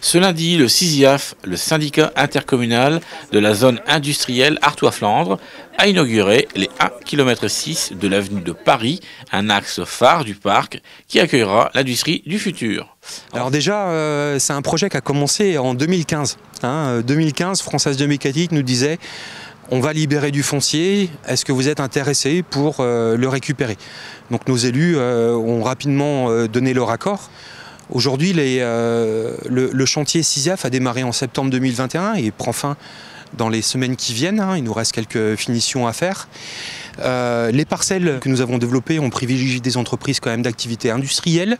Ce lundi, le CISIAF, le syndicat intercommunal de la zone industrielle Artois-Flandre, a inauguré les 1,6 km de l'avenue de Paris, un axe phare du parc qui accueillera l'industrie du futur. Alors déjà, euh, c'est un projet qui a commencé en 2015. 2015, Française de Mécanique nous disait on va libérer du foncier, est-ce que vous êtes intéressé pour euh, le récupérer? Donc nos élus euh, ont rapidement donné leur accord. Aujourd'hui, euh, le, chantier CISIAF a démarré en septembre 2021 et prend fin dans les semaines qui viennent. Hein. Il nous reste quelques finitions à faire. Euh, les parcelles que nous avons développées ont privilégié des entreprises quand même d'activité industrielle.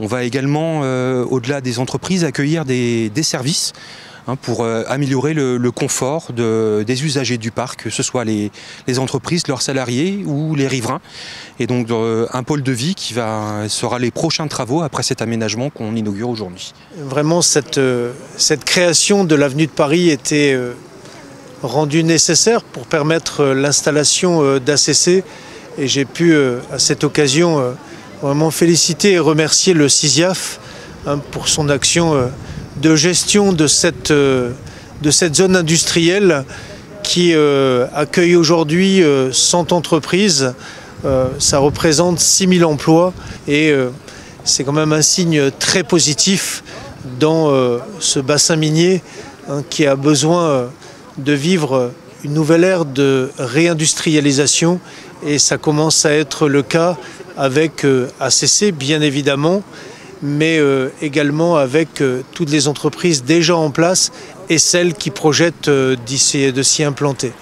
On va également, euh, au-delà des entreprises, accueillir des services. Hein, pour euh, améliorer le, confort des usagers du parc, que ce soit les, entreprises, leurs salariés ou les riverains. Et donc euh, un pôle de vie qui sera les prochains travaux après cet aménagement qu'on inaugure aujourd'hui. Vraiment, cette, euh, cette création de l'avenue de Paris était rendue nécessaire pour permettre l'installation d'ACC. Et j'ai pu, à cette occasion, vraiment féliciter et remercier le CISIAF hein, pour son action de gestion de cette, euh, de cette zone industrielle qui euh, accueille aujourd'hui 100 euh, entreprises. ça représente 6000 emplois et c'est quand même un signe très positif dans ce bassin minier hein, qui a besoin de vivre une nouvelle ère de réindustrialisation et ça commence à être le cas avec ACC bien évidemment, mais euh, également avec euh, toutes les entreprises déjà en place et celles qui projettent euh, de s'y implanter.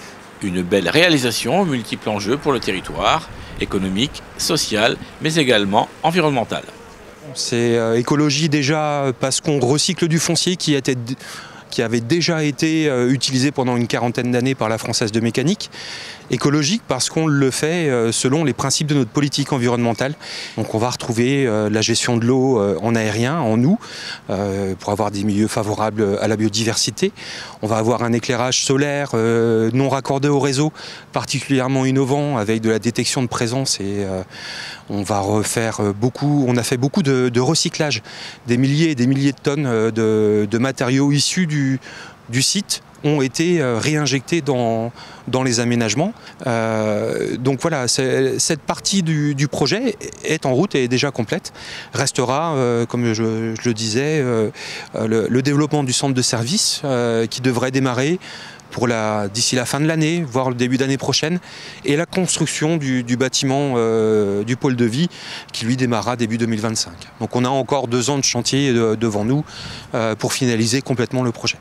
Une belle réalisation, multiples enjeux pour le territoire, économique, social, mais également environnemental. C'est écologie déjà parce qu'on recycle du foncier qui était qui avait déjà été euh, utilisé pendant une quarantaine d'années par la Française de mécanique. Écologique parce qu'on le fait euh, selon les principes de notre politique environnementale. Donc on va retrouver euh, la gestion de l'eau en aérien, en nous, pour avoir des milieux favorables à la biodiversité. On va avoir un éclairage solaire non raccordé au réseau, particulièrement innovant, avec de la détection de présence et on va refaire beaucoup, on a fait beaucoup de, recyclage, des milliers et des milliers de tonnes de matériaux issus du du, site ont été euh, réinjectés dans, les aménagements. Euh, donc voilà, cette partie du, projet est en route et est déjà complète. Restera, euh, comme je, le disais, le, développement du centre de service qui devrait démarrer d'ici la fin de l'année, voire le début d'année prochaine, et la construction du, bâtiment du pôle de vie qui lui démarrera début 2025. Donc on a encore deux ans de chantier devant nous pour finaliser complètement le projet.